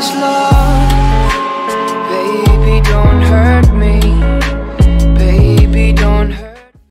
this love.